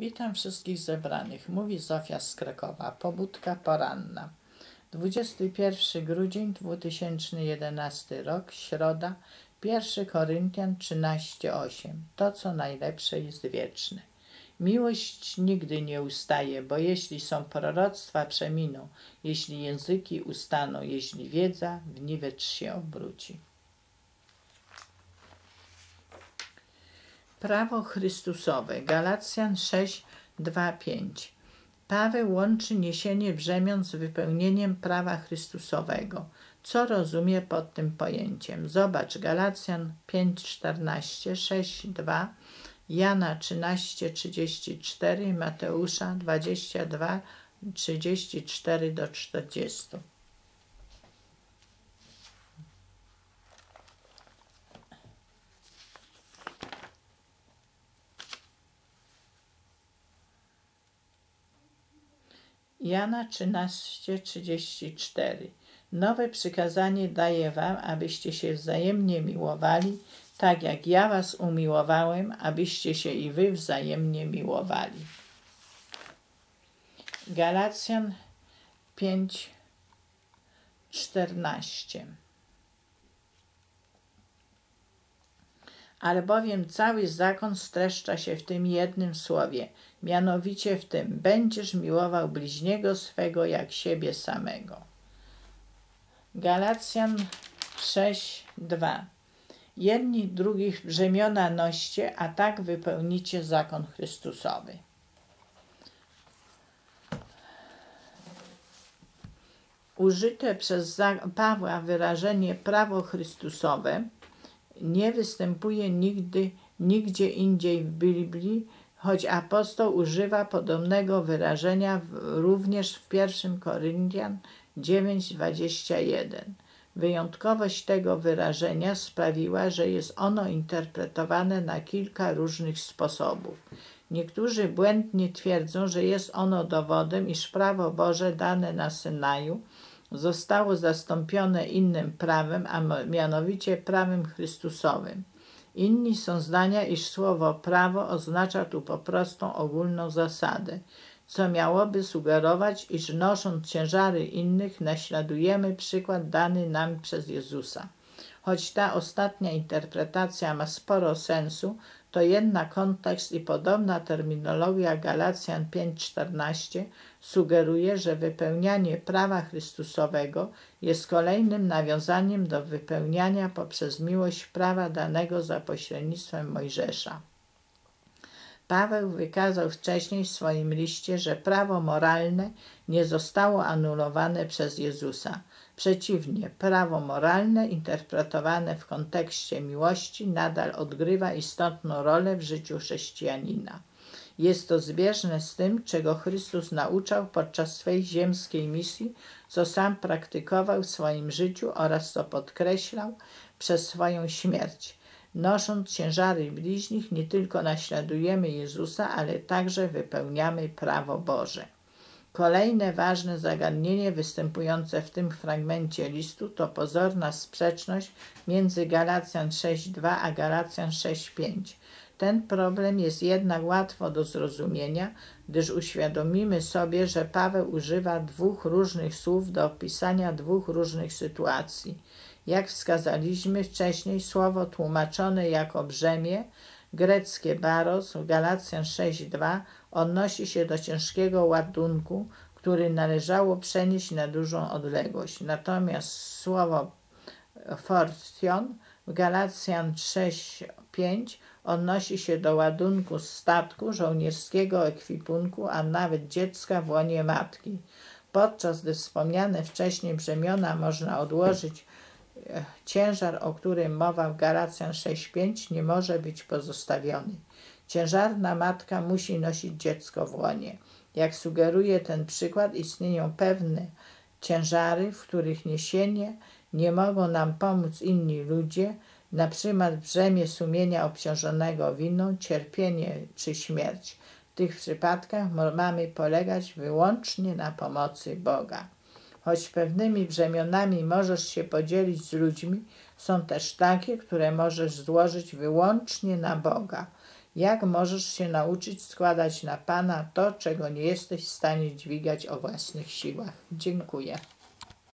Witam wszystkich zebranych. Mówi Zofia z Krakowa. Pobudka poranna. 21 grudzień 2011 rok, środa, 1 Koryntian 13:8. To, co najlepsze, jest wieczne. Miłość nigdy nie ustaje, bo jeśli są proroctwa, przeminą, jeśli języki ustaną, jeśli wiedza w się obróci. Prawo Chrystusowe, Galacjan 6, 2, 5. Paweł łączy niesienie brzemion z wypełnieniem prawa Chrystusowego. Co rozumie pod tym pojęciem? Zobacz Galacjan 5, 14, 6, 2, Jana 13, 34, Mateusza 22, 34 do 40. Jana 13:34 Nowe przykazanie daję wam, abyście się wzajemnie miłowali, tak jak ja was umiłowałem, abyście się i wy wzajemnie miłowali. Galacjan 5:14 Albowiem cały zakon streszcza się w tym jednym słowie, mianowicie w tym będziesz miłował bliźniego swego jak siebie samego. Galacjan 6:2 Jedni drugich brzemiona noście, a tak wypełnicie zakon Chrystusowy. Użyte przez Pawła wyrażenie prawo Chrystusowe nie występuje nigdy, nigdzie indziej w Biblii, choć apostoł używa podobnego wyrażenia również w 1 Koryntian 9:21. Wyjątkowość tego wyrażenia sprawiła, że jest ono interpretowane na kilka różnych sposobów. Niektórzy błędnie twierdzą, że jest ono dowodem, iż prawo Boże dane na Synaju zostało zastąpione innym prawem, a mianowicie prawem Chrystusowym. Inni są zdania, iż słowo prawo oznacza tu po prostu ogólną zasadę, co miałoby sugerować, iż nosząc ciężary innych naśladujemy przykład dany nam przez Jezusa. Choć ta ostatnia interpretacja ma sporo sensu, to jednak kontekst i podobna terminologia Galacjan 5:14 sugeruje, że wypełnianie prawa Chrystusowego jest kolejnym nawiązaniem do wypełniania poprzez miłość prawa danego za pośrednictwem Mojżesza. Paweł wykazał wcześniej w swoim liście, że prawo moralne nie zostało anulowane przez Jezusa. Przeciwnie, prawo moralne interpretowane w kontekście miłości nadal odgrywa istotną rolę w życiu chrześcijanina. Jest to zbieżne z tym, czego Chrystus nauczał podczas swej ziemskiej misji, co sam praktykował w swoim życiu oraz co podkreślał przez swoją śmierć. Nosząc ciężary bliźnich, nie tylko naśladujemy Jezusa, ale także wypełniamy prawo Boże. Kolejne ważne zagadnienie występujące w tym fragmencie listu to pozorna sprzeczność między Galacjan 6.2 a Galacjan 6.5. Ten problem jest jednak łatwo do zrozumienia, gdyż uświadomimy sobie, że Paweł używa dwóch różnych słów do opisania dwóch różnych sytuacji. Jak wskazaliśmy wcześniej, słowo tłumaczone jako brzemię, greckie baros w Galacjan 6.2 odnosi się do ciężkiego ładunku, który należało przenieść na dużą odległość. Natomiast słowo fortion w Galacjan 6.5 odnosi się do ładunku statku, żołnierskiego ekwipunku, a nawet dziecka w łonie matki. Podczas gdy wspomniane wcześniej brzemiona można odłożyć, e, ciężar, o którym mowa w Galacjan 6.5 nie może być pozostawiony. Ciężarna matka musi nosić dziecko w łonie. Jak sugeruje ten przykład, istnieją pewne ciężary, w których niesienie nie mogą nam pomóc inni ludzie, na przykład brzemię sumienia obciążonego winą, cierpienie czy śmierć. W tych przypadkach mamy polegać wyłącznie na pomocy Boga. Choć pewnymi brzemionami możesz się podzielić z ludźmi, są też takie, które możesz złożyć wyłącznie na Boga. Jak możesz się nauczyć składać na Pana to, czego nie jesteś w stanie dźwigać o własnych siłach? Dziękuję.